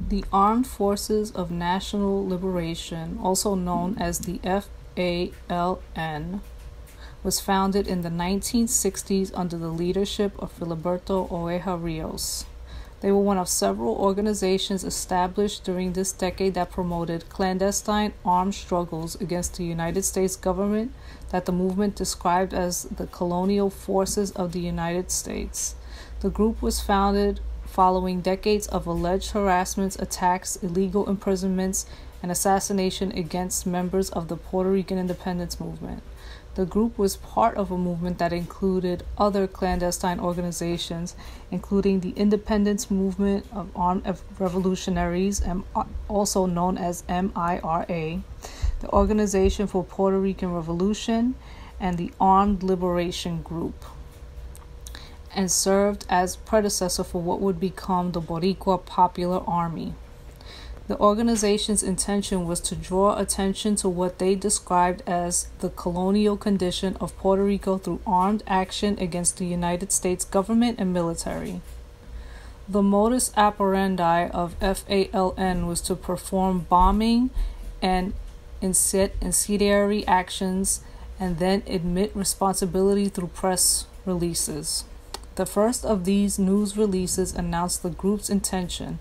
The Armed Forces of National Liberation, also known as the FALN, was founded in the 1960s under the leadership of Filiberto Ojeda Rios. They were one of several organizations established during this decade that promoted clandestine armed struggles against the United States government that the movement described as the colonial forces of the United States. The group was founded following decades of alleged harassments, attacks, illegal imprisonments, and assassination against members of the Puerto Rican independence movement. The group was part of a movement that included other clandestine organizations, including the Independence Movement of Armed Revolutionaries, also known as MIRA, the Organization for Puerto Rican Revolution, and the Armed Liberation Group, and served as predecessor for what would become the Boricua Popular Army. The organization's intention was to draw attention to what they described as the colonial condition of Puerto Rico through armed action against the United States government and military. The modus operandi of FALN was to perform bombing and incendiary actions and then admit responsibility through press releases. The first of these news releases announced the group's intention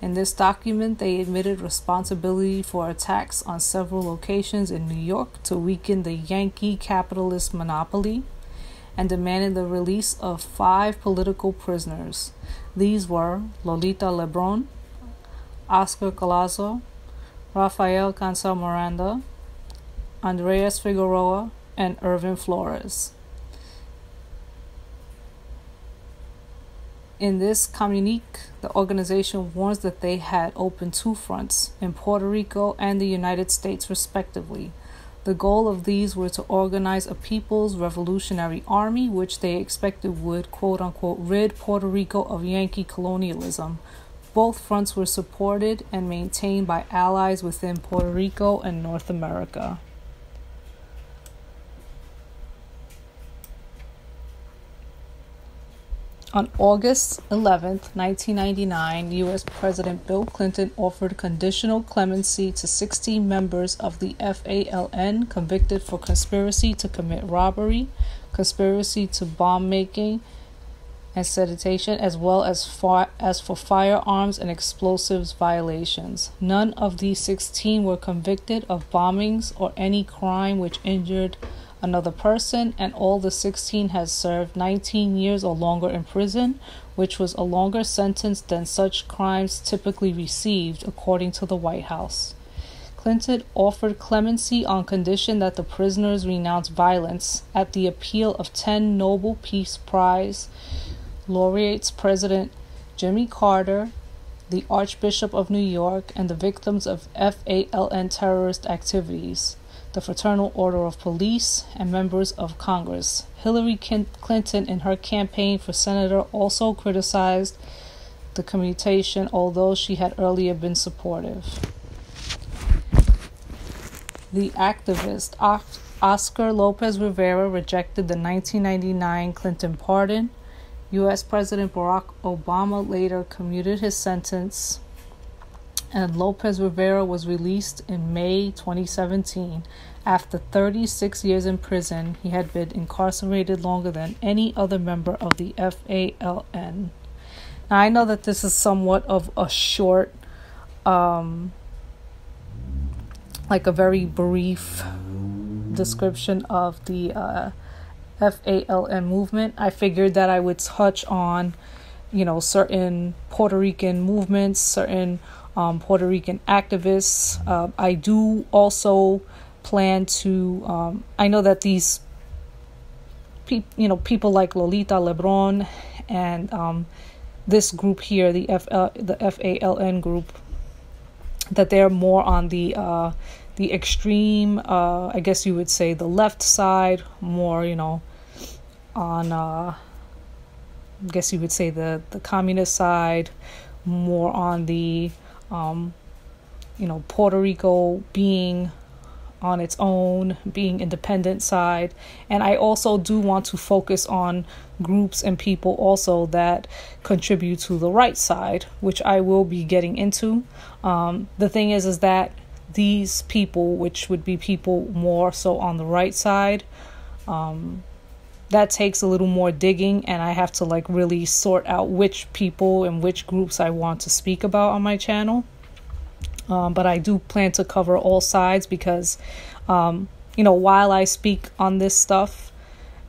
in this document, they admitted responsibility for attacks on several locations in New York to weaken the Yankee capitalist monopoly and demanded the release of five political prisoners. These were Lolita Lebron, Oscar Collazo, Rafael Cancel Miranda, Andreas Figueroa, and Irvin Flores. In this communique, the organization warns that they had opened two fronts in Puerto Rico and the United States, respectively. The goal of these were to organize a People's Revolutionary Army, which they expected would, quote unquote, rid Puerto Rico of Yankee colonialism. Both fronts were supported and maintained by allies within Puerto Rico and North America. On August 11, 1999, U.S. President Bill Clinton offered conditional clemency to 16 members of the FALN convicted for conspiracy to commit robbery, conspiracy to bomb making, and sedition, as well as, far, as for firearms and explosives violations. None of these 16 were convicted of bombings or any crime which injured another person, and all the 16 had served 19 years or longer in prison, which was a longer sentence than such crimes typically received, according to the White House. Clinton offered clemency on condition that the prisoners renounce violence at the appeal of 10 Nobel Peace Prize laureates President Jimmy Carter, the Archbishop of New York, and the victims of FALN terrorist activities the Fraternal Order of Police, and members of Congress. Hillary Clinton, in her campaign for senator, also criticized the commutation, although she had earlier been supportive. The activist Oscar Lopez Rivera rejected the 1999 Clinton pardon. U.S. President Barack Obama later commuted his sentence and Lopez Rivera was released in May 2017. After 36 years in prison, he had been incarcerated longer than any other member of the FALN. Now, I know that this is somewhat of a short, um, like a very brief description of the uh, FALN movement. I figured that I would touch on, you know, certain Puerto Rican movements, certain um, Puerto Rican activists. Uh, I do also plan to. Um, I know that these, pe- you know, people like Lolita Lebron and um, this group here, the F uh, the FALN group, that they're more on the uh, the extreme. Uh, I guess you would say the left side, more you know, on. I guess you would say the the communist side, more on the um, you know, Puerto Rico being on its own, being independent side. And I also do want to focus on groups and people also that contribute to the right side, which I will be getting into. Um, the thing is, is that these people, which would be people more so on the right side, um, that takes a little more digging, and I have to like really sort out which people and which groups I want to speak about on my channel. Um, but I do plan to cover all sides because, um, you know, while I speak on this stuff,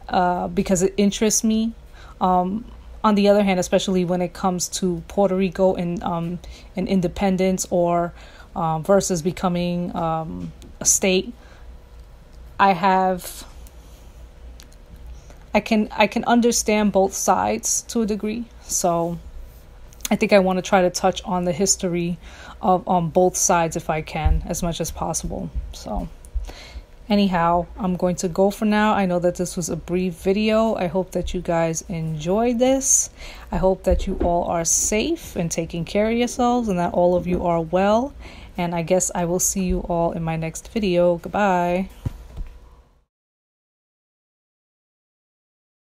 uh, because it interests me. Um, on the other hand, especially when it comes to Puerto Rico and um, and independence or uh, versus becoming um, a state, I have I can I can understand both sides to a degree. So I think I want to try to touch on the history of on both sides if I can as much as possible. So anyhow, I'm going to go for now. I know that this was a brief video. I hope that you guys enjoyed this. I hope that you all are safe and taking care of yourselves and that all of you are well. And I guess I will see you all in my next video. Goodbye.